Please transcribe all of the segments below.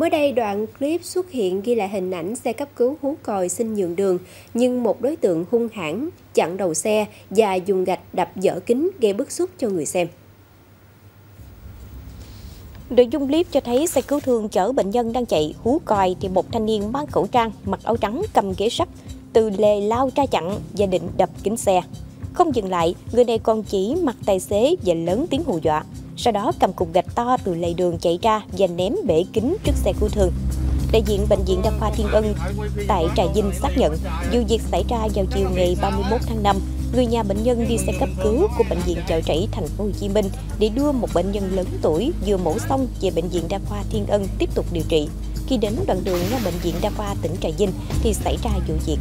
Mới đây, đoạn clip xuất hiện ghi lại hình ảnh xe cấp cứu hú còi xin nhường đường, nhưng một đối tượng hung hãn chặn đầu xe và dùng gạch đập dở kính gây bức xúc cho người xem. Nội dung clip cho thấy xe cứu thương chở bệnh nhân đang chạy hú còi thì một thanh niên mang khẩu trang, mặc áo trắng cầm ghế sắt, từ lề lao ra chặn và định đập kính xe. Không dừng lại, người này còn chỉ mặt tài xế và lớn tiếng hù dọa. Sau đó cầm cục gạch to từ lề đường chạy ra và ném bể kính trước xe cứu thương. Đại diện Bệnh viện Đa khoa Thiên Ân tại Trà Vinh xác nhận, vụ việc xảy ra vào chiều ngày 31 tháng 5, người nhà bệnh nhân đi xe cấp cứu của bệnh viện chợ rẫy thành phố Hồ Chí Minh để đưa một bệnh nhân lớn tuổi vừa mổ xong về bệnh viện Đa khoa Thiên Ân tiếp tục điều trị. Khi đến đoạn đường ngay bệnh viện Đa khoa tỉnh Trà Vinh thì xảy ra vụ việc.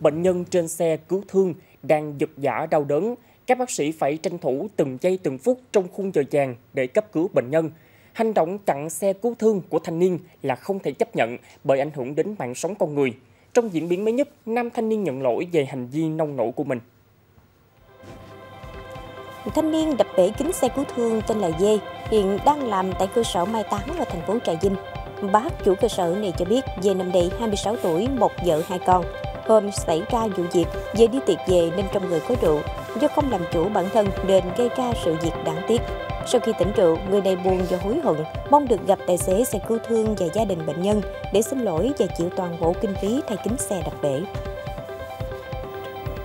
Bệnh nhân trên xe cứu thương đang giật giả đau đớn, các bác sĩ phải tranh thủ từng giây từng phút trong khung giờ vàng để cấp cứu bệnh nhân. Hành động chặn xe cứu thương của thanh niên là không thể chấp nhận bởi ảnh hưởng đến mạng sống con người. Trong diễn biến mới nhất, nam thanh niên nhận lỗi về hành vi nông nổi của mình. Thanh niên đập bể kính xe cứu thương tên là Dê, hiện đang làm tại cơ sở mai táng ở thành phố Trà Vinh. Bác chủ cơ sở này cho biết Dê năm nay 26 tuổi, một vợ hai con. Hôm xảy ra vụ việc, Dê đi tiệc về nên trong người có rượu. Do không làm chủ bản thân nên gây ra sự việc đáng tiếc. Sau khi tỉnh rượu, người này buồn và hối hận, mong được gặp tài xế xe cứu thương và gia đình bệnh nhân để xin lỗi và chịu toàn bộ kinh phí thay kính xe đập bể.